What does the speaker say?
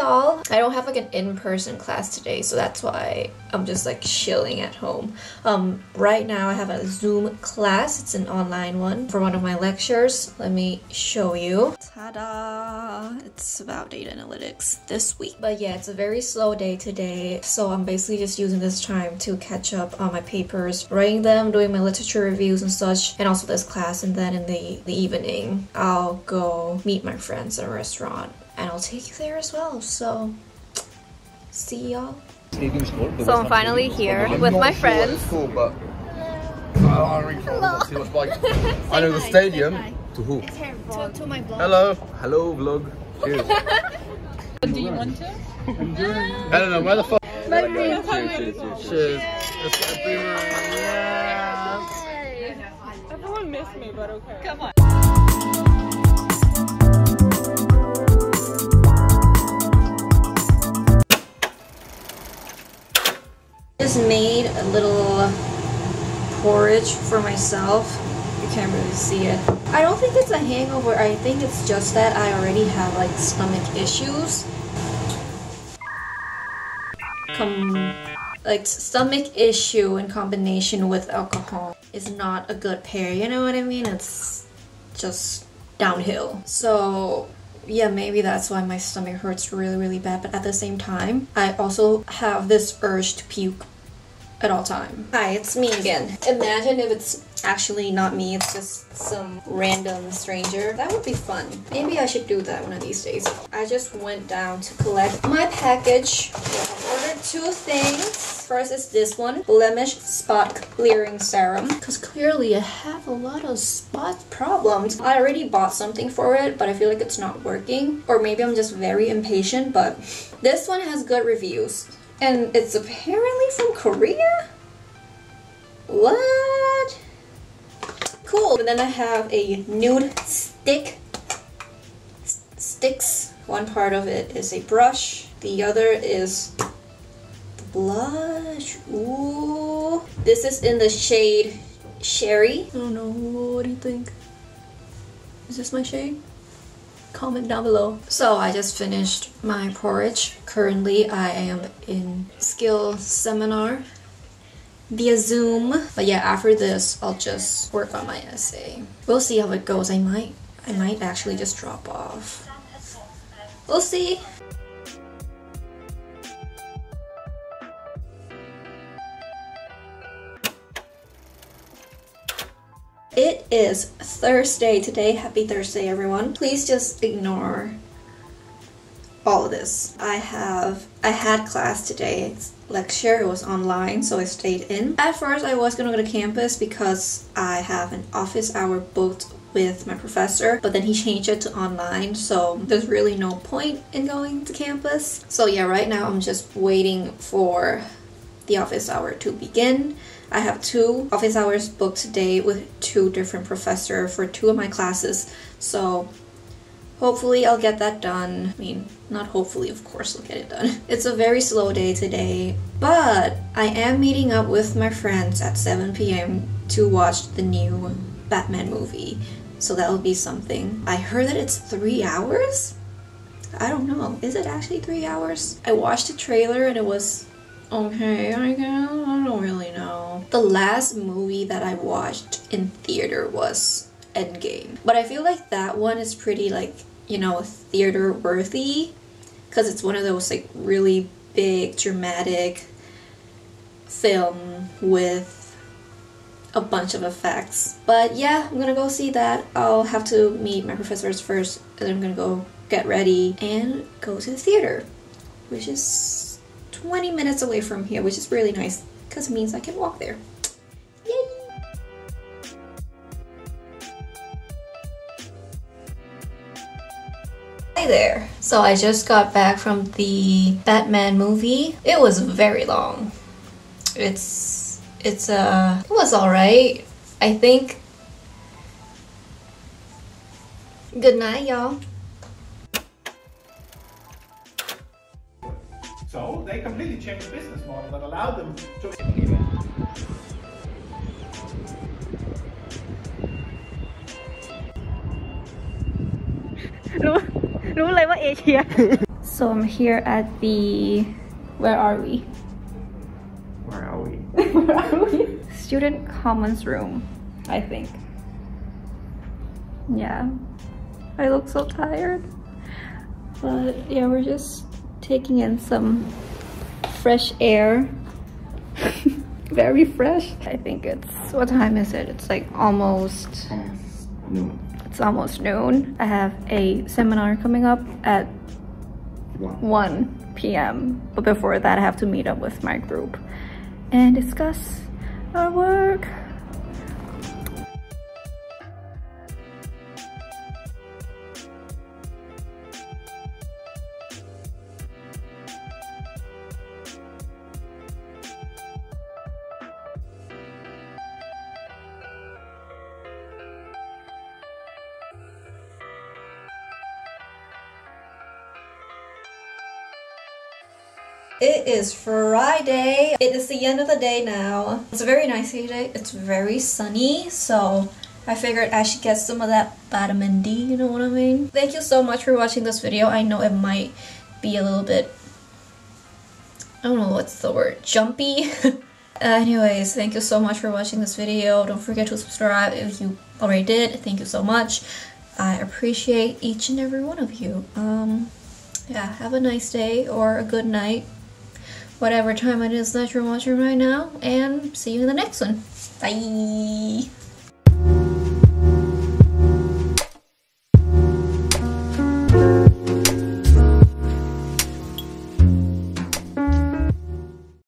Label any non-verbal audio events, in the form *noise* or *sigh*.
y'all! I don't have like an in-person class today, so that's why I'm just like chilling at home. Um, right now I have a Zoom class. It's an online one for one of my lectures. Let me show you. Ta-da! It's about data analytics this week. But yeah, it's a very slow day today, so I'm basically just using this time to catch up on my papers, writing them, doing my literature reviews and such, and also this class. And then in the, the evening, I'll go meet my friends at a restaurant and I'll take you there as well. So, see y'all. So I'm finally here with my friends. Cool, but I know the stadium. To who? To, to my blog. Hello, hello, vlog. Cheers. *laughs* Do you want to? I don't know where the fuck. Cheers, cheers, cheers, cheers. Let's get a boomer. Yes. Everyone missed me, but okay. Come on. Just made a little porridge for myself. You can't really see it. I don't think it's a hangover. I think it's just that I already have like stomach issues. Com like stomach issue in combination with alcohol is not a good pair. You know what I mean? It's just downhill. So yeah, maybe that's why my stomach hurts really, really bad. But at the same time, I also have this urge to puke at all time. Hi, it's me again. Imagine if it's actually not me, it's just some random stranger. That would be fun. Maybe I should do that one of these days. I just went down to collect my package. I ordered two things. First is this one, Blemish Spot Clearing Serum. Because clearly I have a lot of spot problems. I already bought something for it, but I feel like it's not working. Or maybe I'm just very impatient, but this one has good reviews. And it's apparently from Korea? What? Cool. And then I have a nude stick. S sticks. One part of it is a brush. The other is the blush. Ooh. This is in the shade Sherry. I don't know. What do you think? Is this my shade? Comment down below. So I just finished my porridge. Currently I am in skill seminar via Zoom. But yeah, after this I'll just work on my essay. We'll see how it goes. I might I might actually just drop off. We'll see. It is Thursday today. Happy Thursday, everyone. Please just ignore all of this. I have, I had class today. It's lecture. It was online, so I stayed in. At first, I was gonna go to campus because I have an office hour booked with my professor, but then he changed it to online, so there's really no point in going to campus. So yeah, right now I'm just waiting for the office hour to begin. I have two office hours booked today with two different professors for two of my classes. So hopefully I'll get that done. I mean, not hopefully, of course I'll get it done. *laughs* It's a very slow day today, but I am meeting up with my friends at 7 p.m. to watch the new Batman movie. So that'll be something. I heard that it's three hours? I don't know. Is it actually three hours? I watched the trailer and it was Okay, I guess I don't really know. The last movie that I watched in theater was Endgame. But I feel like that one is pretty like, you know, theater worthy because it's one of those like really big dramatic film with a bunch of effects. But yeah, I'm gonna go see that. I'll have to meet my professors first and then I'm gonna go get ready and go to the theater, which is 20 minutes away from here, which is really nice because it means I can walk there. Yay! Hi there. So I just got back from the Batman movie. It was very long. It's it's uh it was all right. I think Good night, y'all. they completely changed the business model that allowed them to. *laughs* *laughs* so I'm here at the where are we? Where are we? *laughs* where are we? Student Commons room, I think. Yeah. I look so tired. But yeah, we're just taking in some fresh air. *laughs* Very fresh. I think it's, what time is it? It's like almost, No. it's almost noon. I have a seminar coming up at One. 1 p.m. But before that, I have to meet up with my group and discuss our work. It is Friday. It is the end of the day now. It's a very nice day today. It's very sunny, so I figured I should get some of that vitamin D, you know what I mean? Thank you so much for watching this video. I know it might be a little bit, I don't know what's the word, jumpy. *laughs* Anyways, thank you so much for watching this video. Don't forget to subscribe if you already did. Thank you so much. I appreciate each and every one of you. Um, yeah, have a nice day or a good night whatever time it is that you're watching right now, and see you in the next one. Bye!